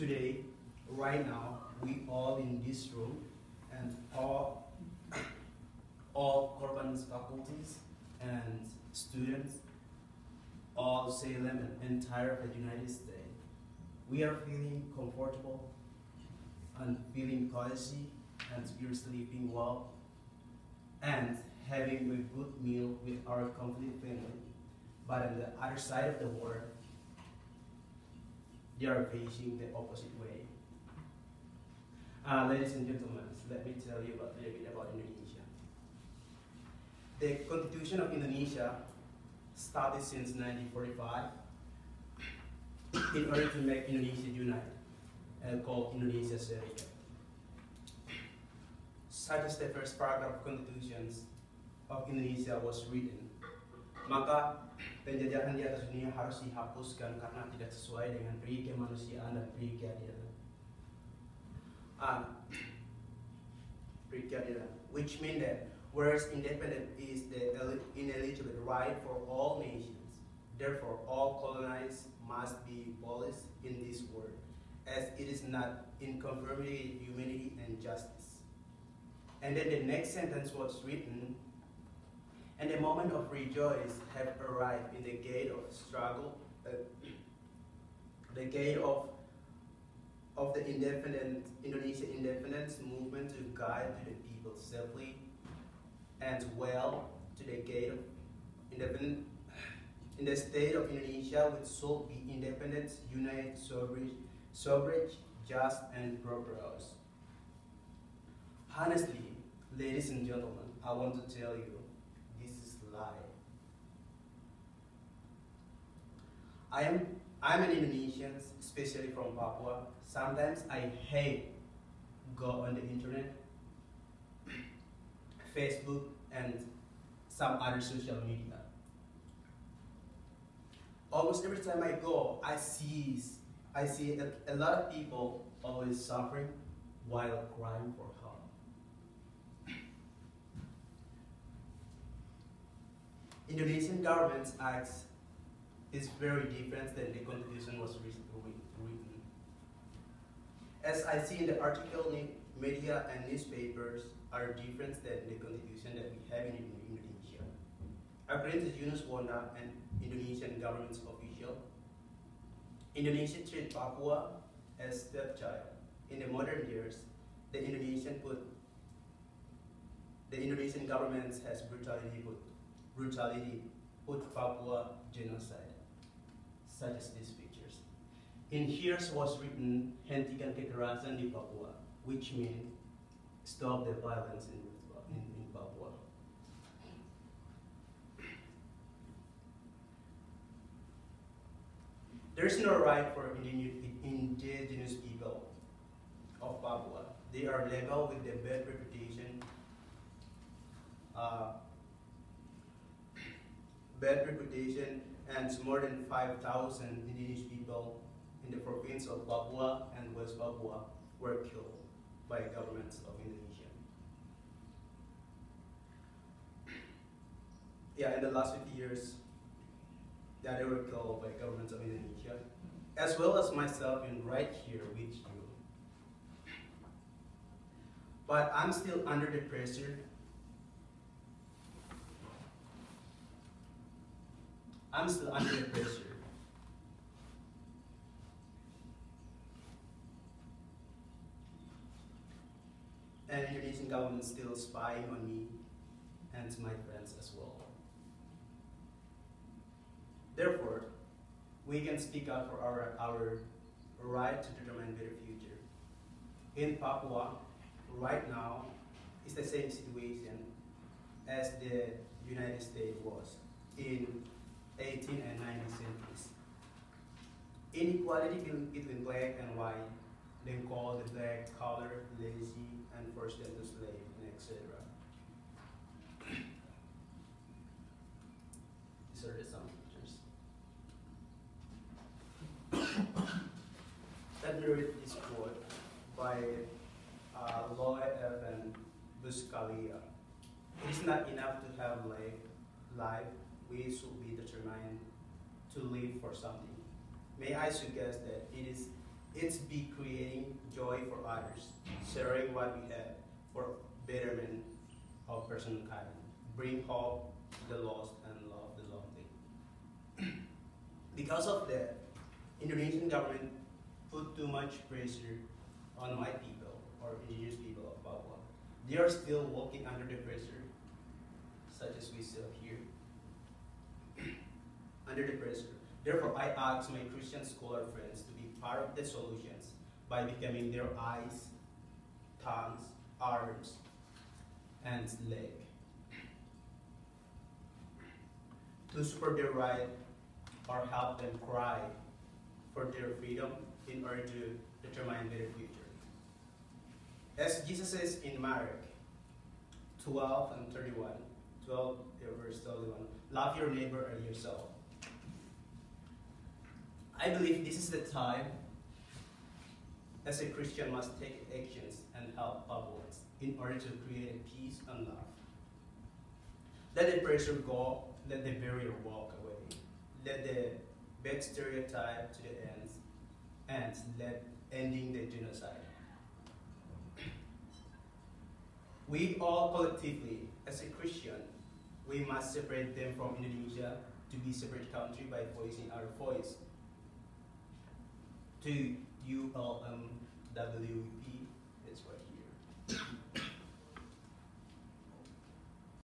today, right now, we all in this room and all, all Corban's faculties and students, all Salem and entire the United States, we are feeling comfortable and feeling cozy and we're sleeping well and having a good meal with our complete family. But on the other side of the world, they are facing the opposite way. Uh, ladies and gentlemen, let me tell you a little bit about Indonesia. The Constitution of Indonesia started since 1945 in order to make Indonesia unite and called Indonesia Serikat. Such as the first paragraph of constitutions of Indonesia was written, maka penjajahan di atas dunia harus dihapuskan karena tidak sesuai dengan kemanusiaan dan keadilan. Peri keadilan, which mean that whereas independence is the ineligible right for all nations, therefore all colonized must be abolished in this world, as it is not in conformity with humanity and justice. And then the next sentence was written and the moment of rejoice have arrived in the gate of struggle, uh, the gate of of the independent Indonesian independence movement to guide the people safely and well to the gate of independent in the state of Indonesia which should be independent, united, sovereign, sovereign, just and prosperous. Honestly, ladies and gentlemen, I want to tell you I am I'm an Indonesian, especially from Papua. Sometimes I hate go on the internet, Facebook, and some other social media. Almost every time I go, I see I see a, a lot of people always suffering while crying for help. Indonesian government acts is very different than the constitution was written. As I see in the article, media and newspapers are different than the constitution that we have in Indonesia. According to Yunus Wonda, an Indonesian government official, Indonesia treats Papua as stepchild. In the modern years, the Indonesian put the Indonesian government has brutality put brutality put Papua genocide such as these pictures. In here was written Hentikan Kekerasan di Papua, which means stop the violence in, in, in Papua. There is no right for indigenous people of Papua. They are legal with their bad reputation, uh, bad reputation, and more than 5,000 indigenous people in the province of Papua and West Papua were killed by governments of Indonesia. Yeah, in the last 50 years, yeah, they were killed by governments of Indonesia, as well as myself and right here with you. But I'm still under the pressure I'm still under the pressure. And the Indonesian government still spying on me and my friends as well. Therefore, we can speak out for our, our right to determine better future. In Papua, right now, it's the same situation as the United States was in 18 and 19th centuries. Inequality between black and white, then called the black color, lazy, and forced into slave, and etc. These are the some pictures. Let me read this quote by uh, Evan Buscaglia. It is not enough to have life, life we should be determined to live for something. May I suggest that it is It's be creating joy for others, sharing what we have for betterment of personal kind. bring hope to the lost and love the lonely. because of that, Indonesian government put too much pressure on my people or indigenous people of Papua. They are still walking under the pressure, such as we still here, under the pressure. Therefore, I ask my Christian scholar friends to be part of the solutions by becoming their eyes, tongues, arms, and leg. To support their right or help them cry for their freedom in order to determine their future. As Jesus says in Mark 12 and 31, 12 verse 31, love your neighbor and yourself. I believe this is the time as a Christian must take actions and help Papuans in order to create peace and love. Let the pressure go, let the barrier walk away. Let the bad stereotype to the ends, and let ending the genocide. We all collectively, as a Christian, we must separate them from Indonesia to be separate country by voicing our voice. To ULMWP, it's right here.